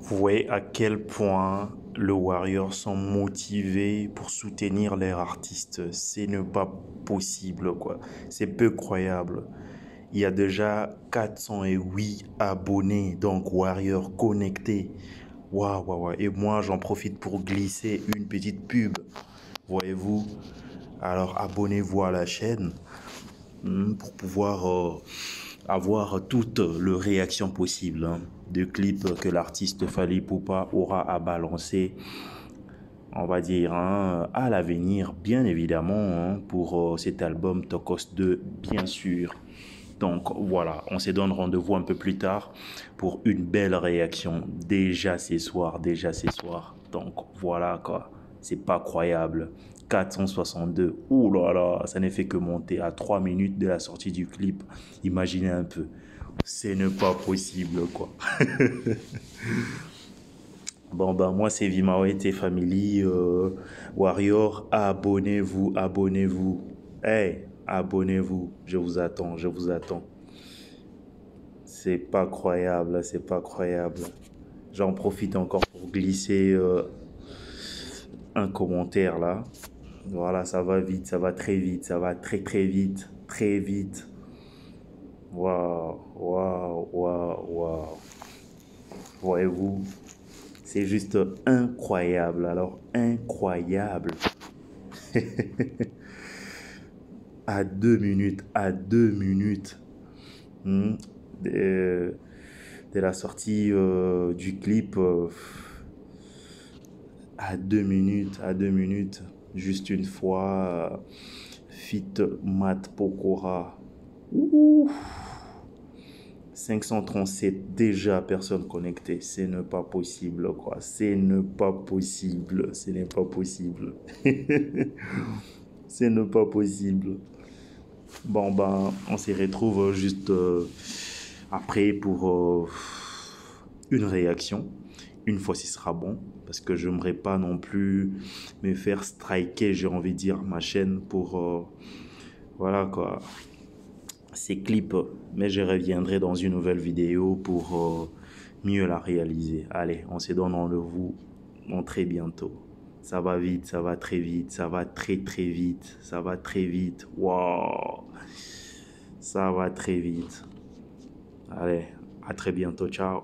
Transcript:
Vous voyez à quel point le Warrior sont motivés pour soutenir leurs artistes. C'est ne pas possible, quoi. C'est peu croyable. Il y a déjà 408 abonnés, donc Warrior connectés. Waouh, waouh, waouh. Et moi, j'en profite pour glisser une petite pub. Voyez-vous? Alors, abonnez-vous à la chaîne hmm, pour pouvoir euh, avoir toutes les réactions possibles hein, de clips que l'artiste Fali Poupa aura à balancer, on va dire, hein, à l'avenir, bien évidemment, hein, pour euh, cet album Tokos 2, bien sûr. Donc voilà, on se donne rendez-vous un peu plus tard pour une belle réaction. Déjà ce soir, déjà ce soir. Donc voilà quoi, c'est pas croyable. 462, ouh là là, ça n'est fait que monter à 3 minutes de la sortie du clip. Imaginez un peu. C'est ne pas possible quoi. Bon, ben, moi, c'est Vimawete Family euh, Warrior. Abonnez-vous, abonnez-vous. Hey, abonnez-vous. Je vous attends, je vous attends. C'est pas croyable, c'est pas croyable. J'en profite encore pour glisser euh, un commentaire là. Voilà, ça va vite, ça va très vite, ça va très très vite, très vite. Waouh, waouh, waouh, waouh. Voyez-vous, c'est juste incroyable. Alors, incroyable. à deux minutes, à deux minutes hmm, de, la sortie euh, du clip. euh, à deux minutes, à deux minutes, juste une fois, euh, fit Mat Pokora. Ouh. 537 déjà personnes connectées, c'est ne pas possible quoi, c'est ne pas possible, ce n'est pas possible. c'est ne pas possible. Bon ben, on se retrouve juste euh, après pour euh, une réaction. Une fois, ce sera bon. Parce que je n'aimerais pas non plus me faire striker, j'ai envie de dire, ma chaîne pour. euh, voilà quoi. Ces clips. Mais je reviendrai dans une nouvelle vidéo pour mieux la réaliser. Allez, on se donne rendez-vous très bientôt. Ça va vite, ça va très vite, ça va très très vite, ça va très vite. Waouh! Ça va très vite. Allez, à très bientôt. Ciao.